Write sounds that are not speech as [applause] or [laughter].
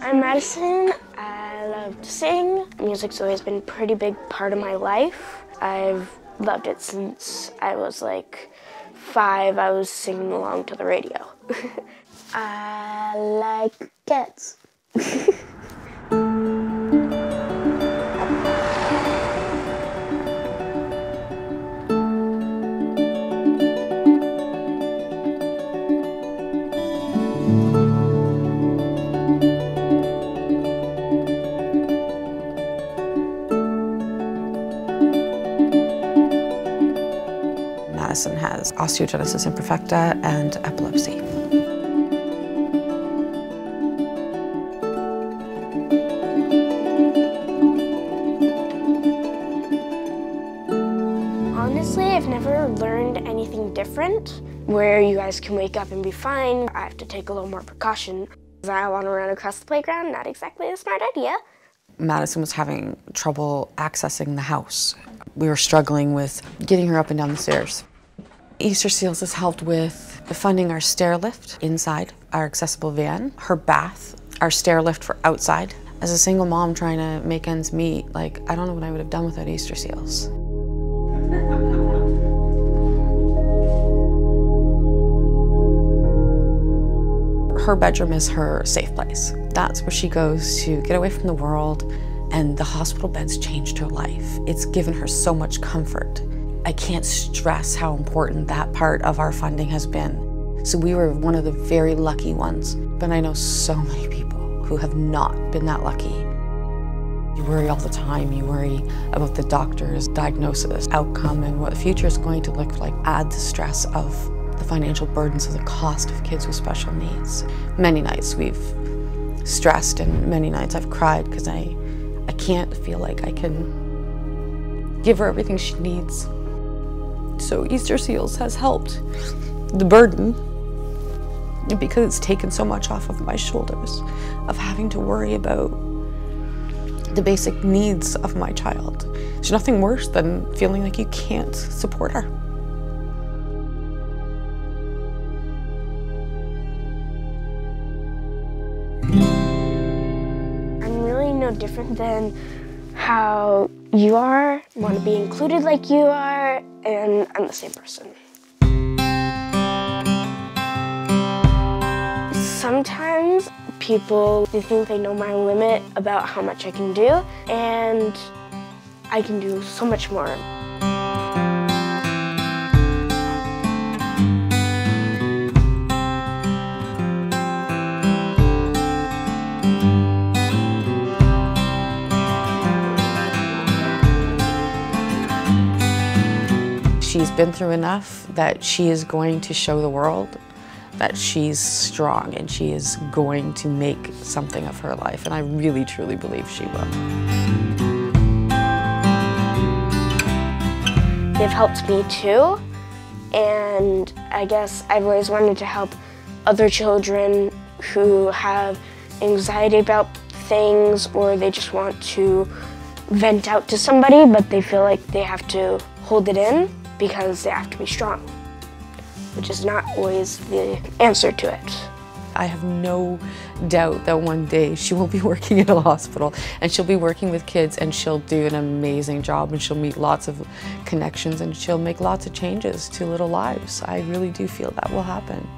I'm Madisen. I love to sing. Music's always been a pretty big part of my life. I've loved it since I was like five. I was singing along to the radio. [laughs] I like cats. [laughs] Madisen has osteogenesis imperfecta and epilepsy. Honestly, I've never learned anything different where you guys can wake up and be fine. I have to take a little more precaution. I want to run across the playground, not exactly a smart idea. Madisen was having trouble accessing the house. We were struggling with getting her up and down the stairs. Easter Seals has helped with funding our stair lift inside our accessible van, her bath, our stair lift for outside. As a single mom trying to make ends meet, like, I don't know what I would have done without Easter Seals. Her bedroom is her safe place. That's where she goes to get away from the world, and the hospital bed's changed her life. It's given her so much comfort. I can't stress how important that part of our funding has been. So we were one of the very lucky ones, but I know so many people who have not been that lucky. You worry all the time. You worry about the doctor's diagnosis, outcome, and what the future is going to look like. Add the stress of the financial burdens of the cost of kids with special needs. Many nights we've stressed and many nights I've cried because I, I can't feel like I can give her everything she needs. So Easter Seals has helped the burden because it's taken so much off of my shoulders of having to worry about the basic needs of my child. There's nothing worse than feeling like you can't support her. I'm really no different than how you are, want to be included like you are, and I'm the same person. Sometimes people they think they know my limit about how much I can do, and I can do so much more. She's been through enough that she is going to show the world that she's strong and she is going to make something of her life. And I really, truly believe she will. They've helped me too, and I guess I've always wanted to help other children who have anxiety about things or they just want to vent out to somebody, but they feel like they have to hold it in because they have to be strong, which is not always the answer to it. I have no doubt that one day she will be [laughs] working in a hospital and she'll be working with kids and she'll do an amazing job and she'll meet lots of connections and she'll make lots of changes to little lives. I really do feel that will happen.